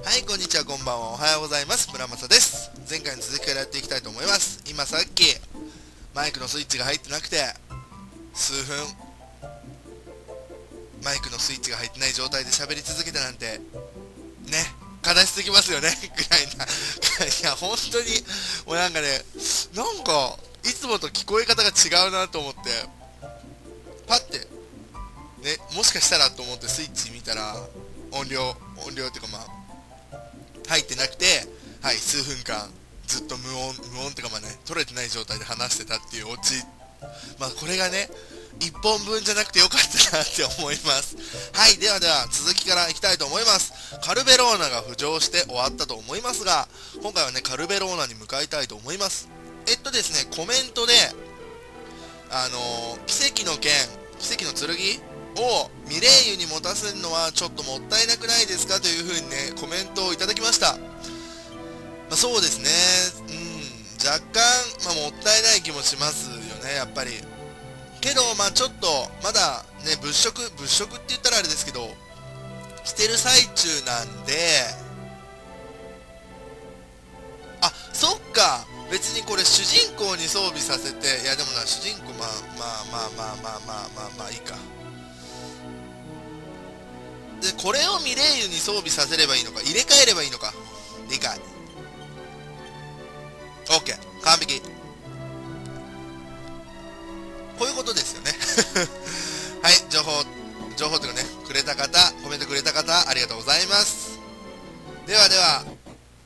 はいこんにちはこんばんはおはようございます。村正です。前回の続きからやっていきたいと思います。今さっきマイクのスイッチが入ってなくて数分マイクのスイッチが入ってない状態で喋り続けたなんてね悲しすぎますよね ぐらいな。いや本当にもうなんかねなんかいつもと聞こえ方が違うなと思ってパッてねもしかしたらと思ってスイッチ見たら音量音量っていうかまあ入ってなくてはい数分間ずっと無音無音っていうかまあね取れてない状態で話してたっていうオチ。まあこれがね1本分じゃなくてよかったなって思います。はいではでは続きからいきたいと思います。カルベローナが浮上して終わったと思いますが今回はねカルベローナに向かいたいと思います。えっとですねコメントであのー、奇跡の剣奇跡の剣？をミレイユに持たせるのはちょっともったいなくないですかというふうにねコメントをいただきました、まあ、そうですね。うん。若干、まあ、もったいない気もしますよねやっぱり。けどまあちょっとまだね物色物色って言ったらあれですけどしてる最中なんであそっか。別にこれ主人公に装備させていやでもな主人公まあまあまあまあまあまあまあまあいいか。これをミレイユに装備させればいいのか入れ替えればいいのか。理解。OK 完璧。こういうことですよね。はい情報情報というかねくれた方コメントくれた方ありがとうございます。ではでは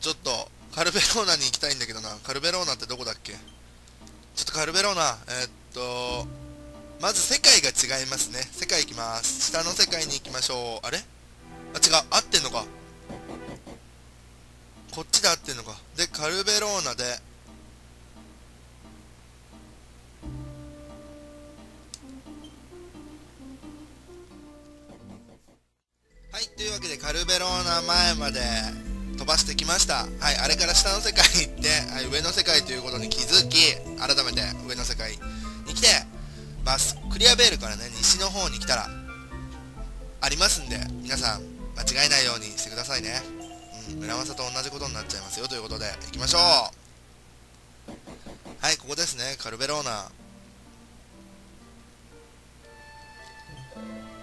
ちょっとカルベローナに行きたいんだけどな。カルベローナってどこだっけ？ちょっとカルベローナえー、っとまず世界が違いますね。世界行きます。下の世界に行きましょう。あれ？あ違う合ってんのか。こっちで合ってんのか。でカルベローナで。はいというわけでカルベローナ前まで飛ばしてきました。はいあれから下の世界に行って、はい、上の世界ということに気づき改めて上の世界に来てまあ、クリアベールからね西の方に来たらありますんで皆さん。間違えないようにしてくださいね。うん村正と同じことになっちゃいますよ。ということでいきましょう。はいここですね。カルベローナ。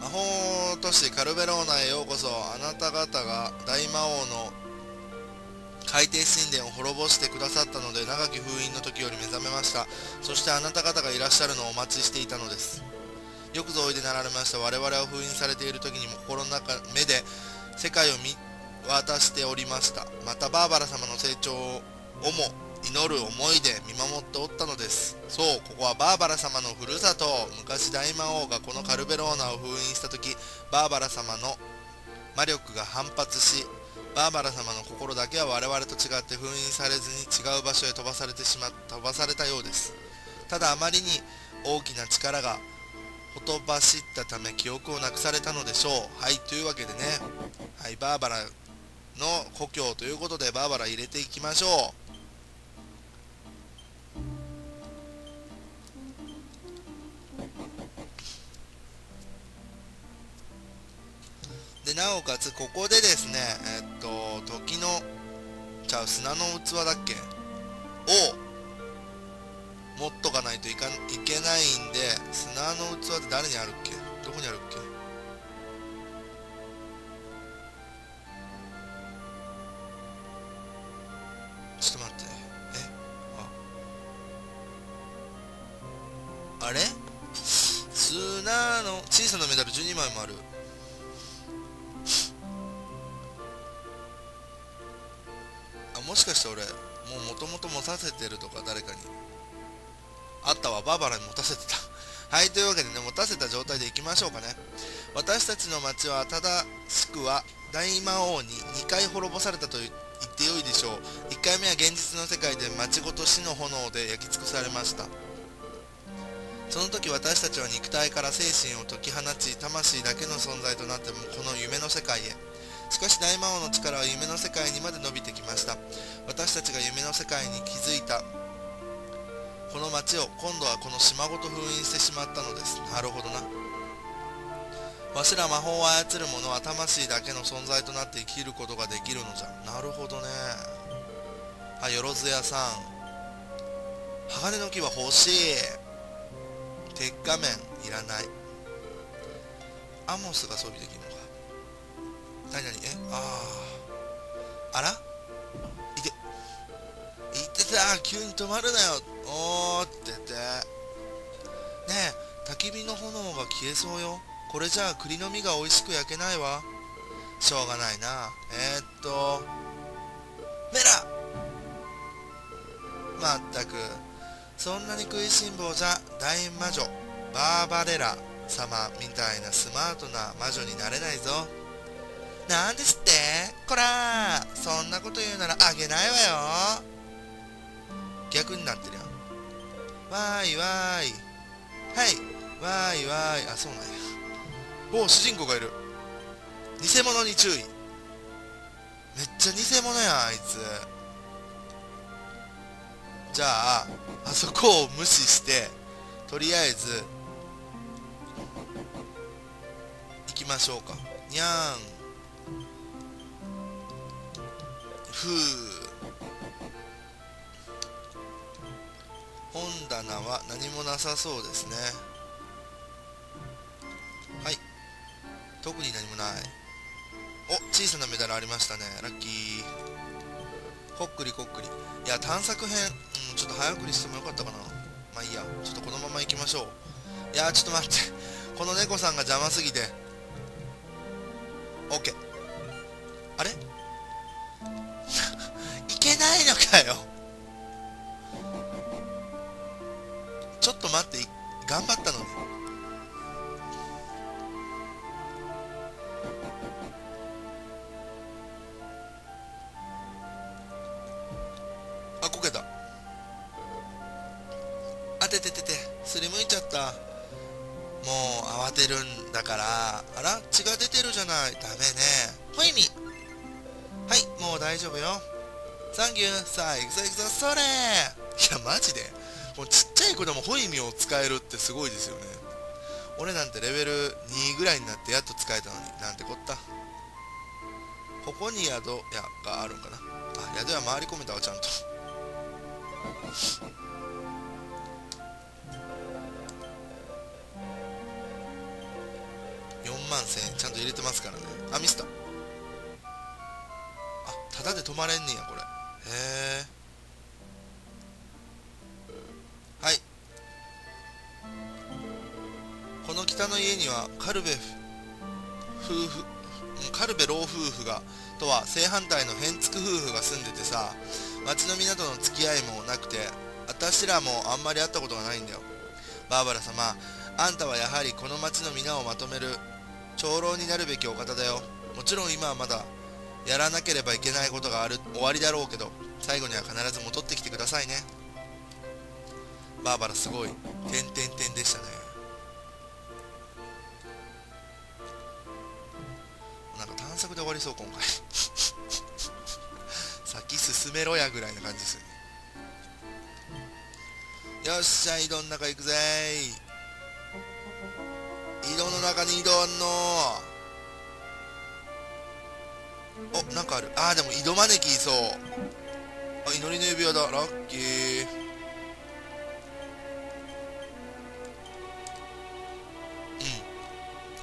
魔法都市カルベローナへようこそ。あなた方が大魔王の海底神殿を滅ぼしてくださったので長き封印の時より目覚めました。そしてあなた方がいらっしゃるのをお待ちしていたのです。よくぞおいでなられました。我々は封印されている時にも心の中目で世界を見渡しておりました。またバーバラ様の成長をも祈る思いで見守っておったのです。そうここはバーバラ様のふるさと昔大魔王がこのカルベローナを封印した時バーバラ様の魔力が反発しバーバラ様の心だけは我々と違って封印されずに違う場所へ飛ばされてしま飛ばされたようです。ただあまりに大きな力がほとばしったため記憶をなくされたのでしょう。はいというわけでね。はいバーバラの故郷ということでバーバラ入れていきましょう。でなおかつここでですねえっと時のじゃあ砂の器だっけ？を持っとかないといかいけないんで砂の器って誰にあるっけ？どこにあるっけ？ちょっと待って。え？あ。あれ？砂の小さなメダル12枚もある。あもしかして俺もうもともと持たせてるとか誰かに。あったわバーバラに持たせてた。はいというわけでね持たせた状態でいきましょうかね。私たちの町は正しくは大魔王に2回滅ぼされたと言ってよいでしょう。1回目は現実の世界で町ごと死の炎で焼き尽くされました。その時私たちは肉体から精神を解き放ち魂だけの存在となってもこの夢の世界へ。しかし大魔王の力は夢の世界にまで伸びてきました。私たちが夢の世界に気づいた。この町を今度はこの島ごと封印してしまったのです。なるほどな。わしら魔法を操る者は魂だけの存在となって生きることができるのじゃ。なるほどね。あよろず屋さん。鋼の木は欲しい。鉄仮面いらない。アモスが装備できるのか。何何え？あああら？てた急に止まるなよ。おーってて。ねえ焚き火の炎が消えそうよ。これじゃあ栗の実が美味しく焼けないわ。しょうがないな。えー、っとメラ。まったく。そんなに食いしん坊じゃ大魔女バーバレラ様みたいなスマートな魔女になれないぞ。なんですって？こらそんなこと言うならあげないわよ。逆になってるやん。わーいわーい。はい。わーいわーい。あそうなんや。お主人公がいる。偽物に注意。めっちゃ偽物やんあいつ。じゃああそこを無視してとりあえず行きましょうか。にゃーん。ふう。本棚は何もなさそうですね。はい。特に何もない。お小さなメダルありましたね。ラッキー。こっくりこっくり。いや探索編、うん、ちょっと早送りしてもよかったかな。まあいいや。ちょっとこのまま行きましょう。いやちょっと待って。この猫さんが邪魔すぎて。OK あれ？いけないのかよ。ててててすりむいちゃった。もう慌てるんだから。あら？血が出てるじゃない。ダメね。ほいみ。はいもう大丈夫よ。サンキュー。さあ行くぞ行くぞそれ。いやマジで。もうちっちゃい子でもホイミを使えるってすごいですよね。俺なんてレベル2ぐらいになってやっと使えたのに。なんてこった。ここに宿屋があるんかな。あ宿屋回り込めたわちゃんと。入れてますからね。あミスったあただで泊まれんねんやこれ。へえはい。この北の家にはカルベ夫婦カルベ老夫婦がとは正反対の変つく夫婦が住んでてさ町の港の付き合いもなくて私らもあんまり会ったことがないんだよ。バーバラ様あんたはやはりこの町の皆をまとめる長老になるべきお方だよ。もちろん今はまだやらなければいけないことがある終わりだろうけど最後には必ず戻ってきてくださいね。バーバラすごい。点点点でしたね。なんか探索で終わりそう今回。先進めろやぐらいな感じですよね。よっしゃ井戸の中行くぜ井戸の中に井戸あんの。おなんかある。あーでも井戸招きいそう。あ祈りの指輪だ。ラッキー。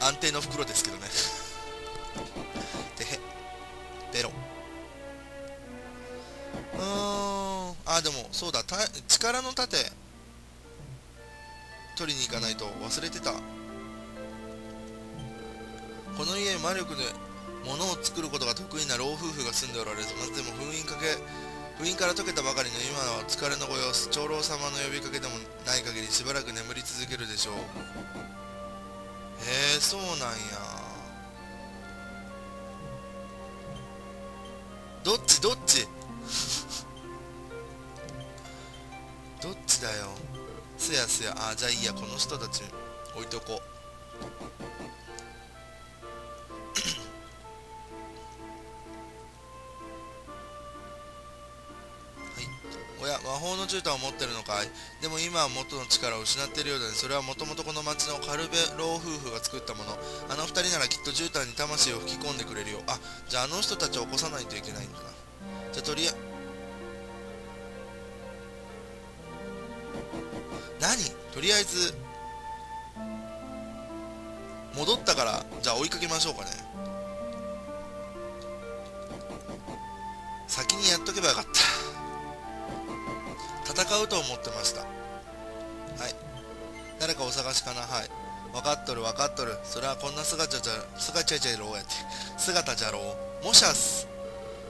うん。安定の袋ですけどね。てへペロ。うーん。あでもそうだ。た力の盾。取りに行かないと忘れてた。この家魔力で物を作ることが得意な老夫婦が住んでおられるまずでも封印かけ封印から解けたばかりの今の疲れのご様子長老様の呼びかけでもない限りしばらく眠り続けるでしょう。へえそうなんや。どっちどっち？どっちだよ。すやすや。あじゃあいいや。この人たち置いとこう。おや魔法の絨毯を持ってるのかい？でも今は元の力を失っているようだね。それはもともとこの町のカルベロー夫婦が作ったもの。あの二人ならきっと絨毯に魂を吹き込んでくれるよ。あじゃああの人たちを起こさないといけないんだな。じゃあとりあえ何？とりあえず戻ったからじゃあ追いかけましょうかね。先にやっとけばよかった。戦うと思ってました。はい。誰かお探しかな？はい。分かっとる分かっとる。それはこんな姿じゃ姿じゃろうやって。姿じゃろう。もしゃす。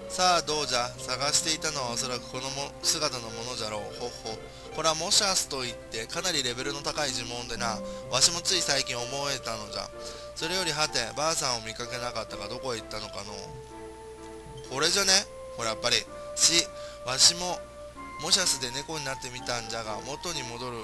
さあどうじゃ？探していたのはおそらくこのも姿のものじゃろう。ほっほ。これはモシャスといってかなりレベルの高い呪文でなわしもつい最近思えたのじゃ。それよりはてばあさんを見かけなかったがどこへ行ったのかの。これじゃね？ほらやっぱり。しわしもモシャスで猫になってみたんじゃが元に戻る。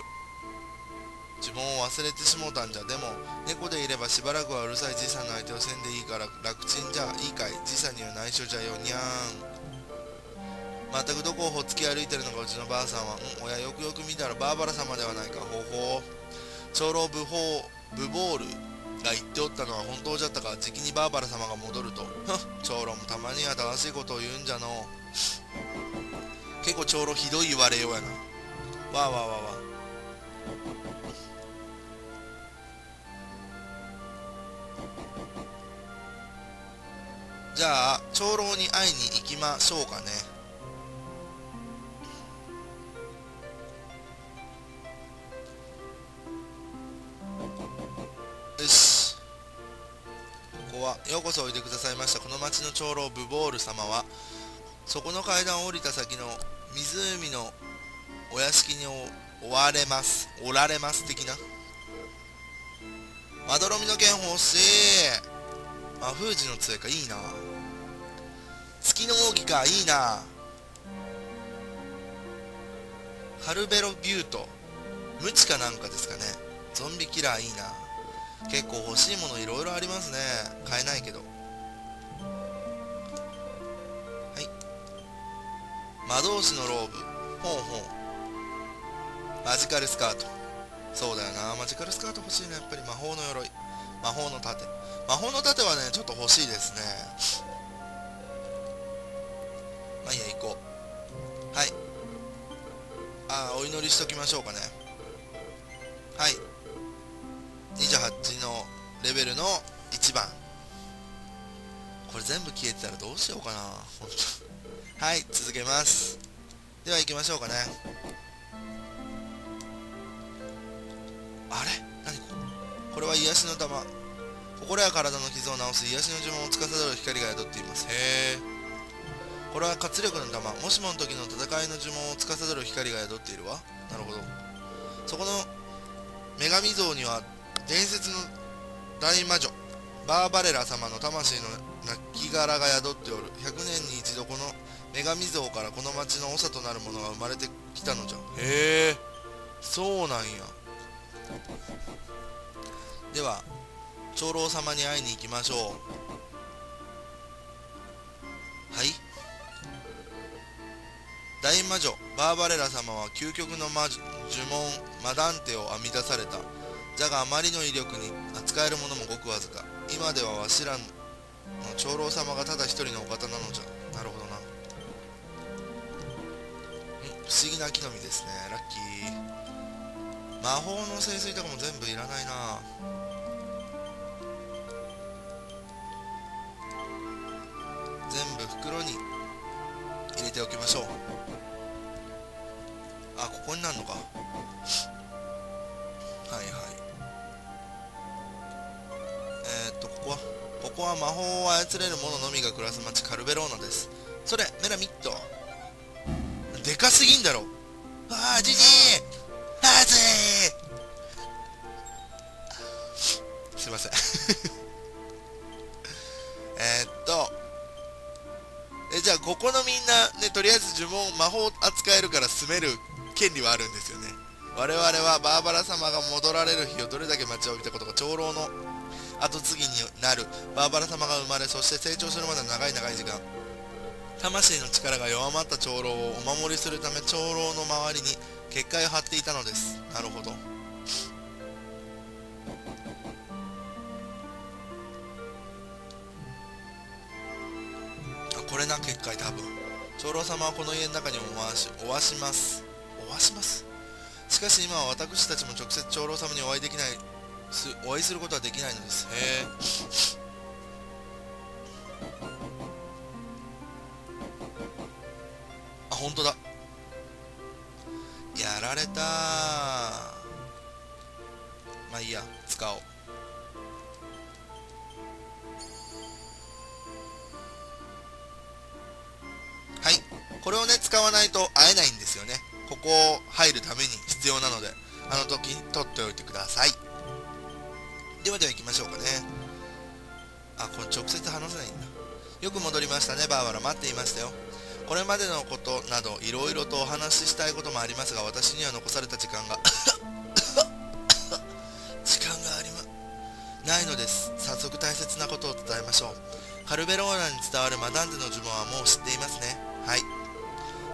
呪文を忘れてしもうたんじゃ。でも猫でいればしばらくはうるさいじいさんの相手をせんでいいから楽ちんじゃいいかい。じいさんには内緒じゃよにゃーん。全くどこをほっつき歩いてるのかうちのばあさんは。うんおやよくよく見たらバーバラ様ではないか。ほほう。長老武法ブボールが言っておったのは本当じゃったか。じきにバーバラ様が戻ると。長老もたまには正しいことを言うんじゃのう。結構長老ひどい言われようやな。わあわあわあわあ。じゃあ長老に会いに行きましょうかね。よし。ここはようこそおいでくださいました。この町の長老ブボール様はそこの階段を降りた先の湖のお屋敷におわれます。おられます的な。まどろみの剣欲しいあ封じの杖かいいな。月の奥義かいいな。ハルベロビュート。ムチかなんかですかね。ゾンビキラーいいな。結構欲しいものいろいろありますね。買えないけど。魔導士のローブ。ほんほんマジカルスカート。そうだよな。マジカルスカート欲しいなやっぱり魔法の鎧。魔法の盾。魔法の盾はねちょっと欲しいですね。まあいいや行こう。はい。ああお祈りしときましょうかね。はい。28のレベルの1番。これ全部消えてたらどうしようかな。本当。はい続けます。では行きましょうかね。あれ？何ここれは癒しの玉。心や体の傷を治す癒しの呪文を司る光が宿っています。へえ。これは活力の玉。もしもの時の戦いの呪文を司る光が宿っているわ。なるほど。そこの女神像には伝説の大魔女バーバレラ様の魂の亡骸が宿っておる。100年に一度この女神像からこの町の長となるものが生まれてきたのじゃ。へえ。そうなんや。では長老様に会いに行きましょう。はい。大魔女バーバレラ様は究極の魔呪文マダンテを編み出された。じゃがあまりの威力に扱えるものもごくわずか。今ではわしらの長老様がただ一人のお方なのじゃ不思議な木の実ですね。ラッキー。魔法の聖水とかも全部いらないな。全部袋に入れておきましょう。あここになるのか。はいはい。えー、っとここはここは魔法を操れる者のみが暮らす町カルベローナです。それメラミット。かすぎんだろ。ああジジイ。あずいすいません。えっと。えじゃあここのみんなねとりあえず呪文魔法扱えるから住める権利はあるんですよね。我々はバーバラ様が戻られる日をどれだけ待ちわびたことか長老の後継ぎになる。バーバラ様が生まれそして成長するまでの長い長い時間。魂の力が弱まった長老をお守りするため長老の周りに結界を張っていたのです。なるほど。あこれな結界多分。長老様はこの家の中におわしおわします。おわします？しかし今は私たちも直接長老様にお会いできないすお会いすることはできないのです。へえ。本当だ。やられたまあいいや。使おう。はい。これをね使わないと会えないんですよね。ここを入るために必要なのであの時取っておいてください。ではでは行きましょうかね。あこれ直接話せないんだ。よく戻りましたね。バーバラ待っていましたよ。これまでのことなどいろいろとお話ししたいこともありますが私には残された時間が 時間がありまないのです。早速大切なことを伝えましょう。カルベローナに伝わるマダンテの呪文はもう知っていますね。はい。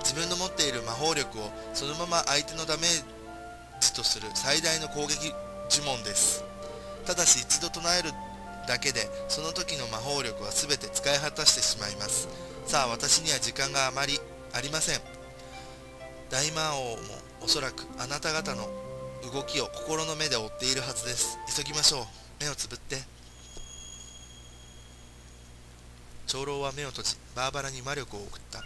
自分の持っている魔法力をそのまま相手のダメージとする最大の攻撃呪文です。ただし一度唱えるだけでその時の魔法力は全て使い果たしてしまいます。さあ私には時間があまりありません。大魔王もおそらくあなた方の動きを心の目で追っているはずです。急ぎましょう。目をつぶって。長老は目を閉じバーバラに魔力を送った。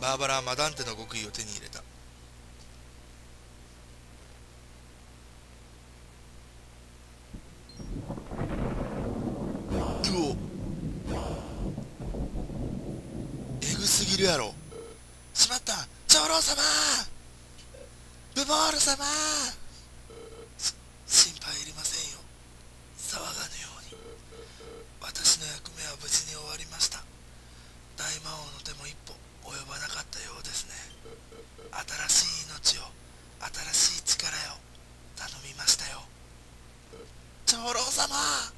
バーバラはマダンテの極意を手に入れた。すぎるやろ。しまった。長老様。ブボール様。心配いりませんよ。騒がぬように。私の役目は無事に終わりました。大魔王の手も一歩及ばなかったようですね。新しい命を新しい力を頼みましたよ。長老様。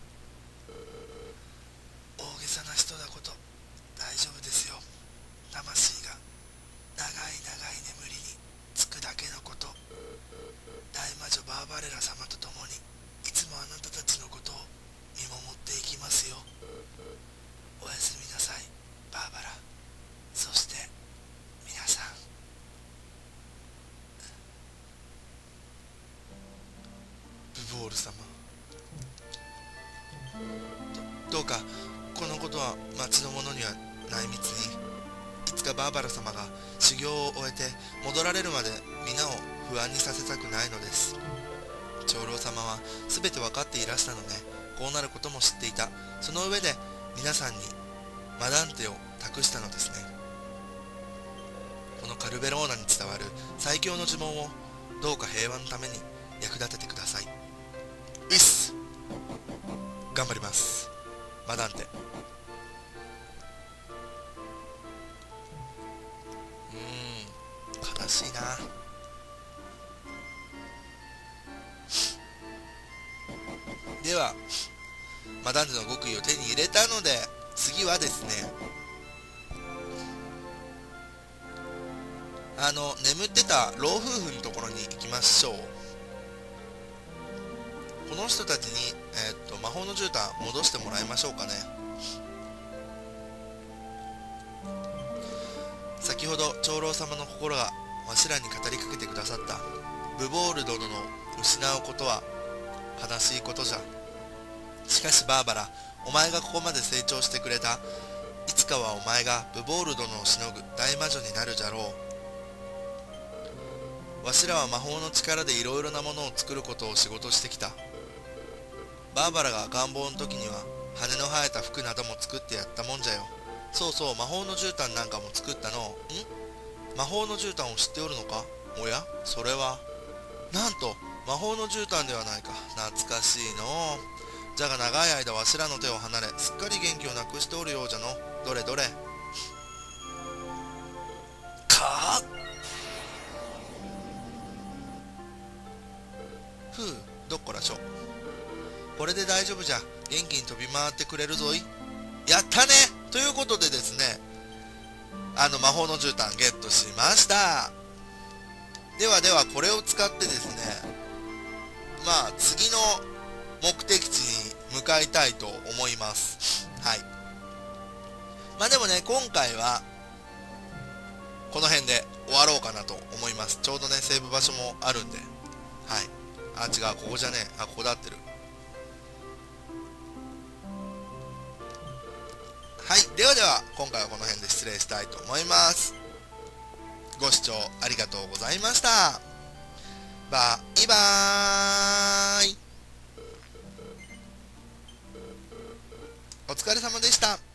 修行を終えて戻られるまで皆を不安にさせたくないのです。長老様は全て分かっていらしたのでこうなることも知っていた。その上で皆さんにマダンテを託したのですね。このカルベローナに伝わる最強の呪文をどうか平和のために役立ててください。うっす頑張ります。マダンテ。ダンテの極意を手に入れたので次はですねあの眠ってた老夫婦のところに行きましょう。この人たちに、えー、っと魔法の絨毯戻してもらいましょうかね。先ほど長老様の心がわしらに語りかけてくださったブボール殿の失うことは悲しいことじゃ。しかしバーバラお前がここまで成長してくれた。いつかはお前がブボール殿をしのぐ大魔女になるじゃろう。わしらは魔法の力でいろいろなものを作ることを仕事してきた。バーバラが願望の時には羽の生えた服なども作ってやったもんじゃよ。そうそう魔法の絨毯なんかも作ったの。ん？魔法の絨毯を知っておるのか？おや？それは。なんと魔法の絨毯ではないか。懐かしいのう。じゃが長い間わしらの手を離れすっかり元気をなくしておるようじゃの。どれどれ。かふうどっこらしょ。これで大丈夫じゃ。元気に飛び回ってくれるぞい。やったね。ということでですねあの魔法の絨毯ゲットしました。ではではこれを使ってですねまあ次の目的地に向かいたいと思います。はい。まあでもね今回はこの辺で終わろうかなと思います。ちょうどねセーブ場所もあるんで。はい。あ違うここじゃねえ。あここで合ってる。はい。ではでは今回はこの辺で失礼したいと思います。ご視聴ありがとうございました。バイバーイ。お疲れ様でした。